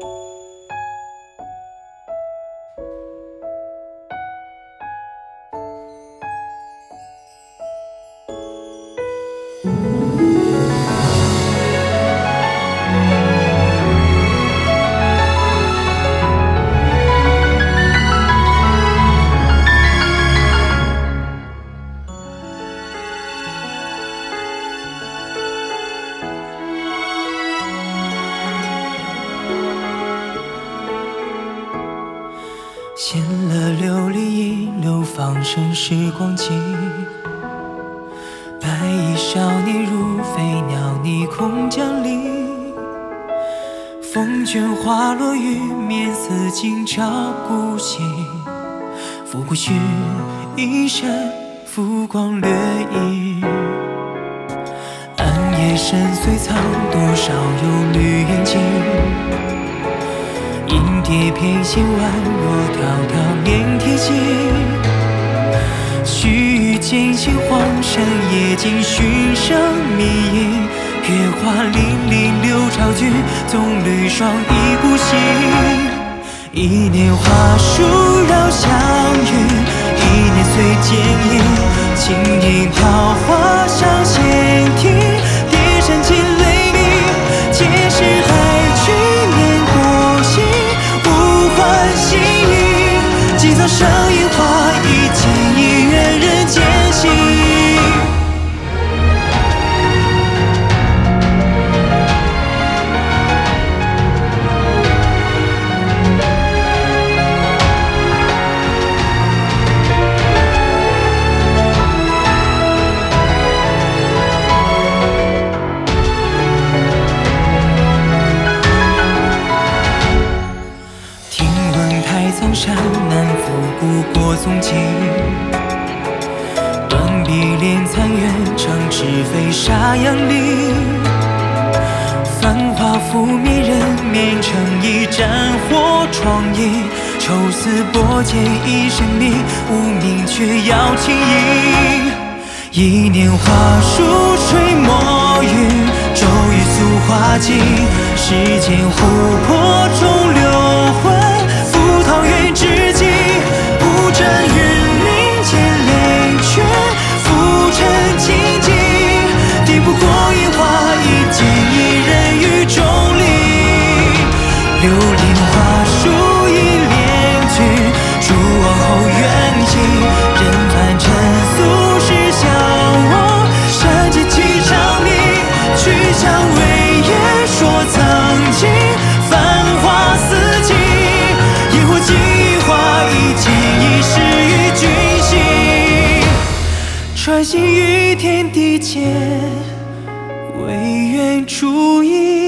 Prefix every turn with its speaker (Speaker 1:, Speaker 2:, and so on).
Speaker 1: you 献了琉璃一流放生时光机。白衣少年如飞鸟，逆空降临。风卷花落玉面，似今朝孤行。拂过须一身浮光掠影。暗夜深邃藏多少忧虑蝶翩跹，宛若迢迢连天际。须臾间心荒山野径寻声觅影。月华粼粼，流长句，纵缕霜一孤行。一年花树绕香云，一年岁渐影。影。几遭生樱花一剑，一愿人间行。听闻太仓山南复古过从今，断壁连残垣，长翅飞沙扬林。繁华覆灭人面，成一战火创印。抽丝剥茧一身命，无名却要轻盈。一年花树吹流连花树一帘君，烛往后远行。人凡尘俗世笑我，山间几场你，去向微言说曾经。繁华似锦，烟火尽一花一剑，一世与君行。穿行于天地间，唯愿烛影双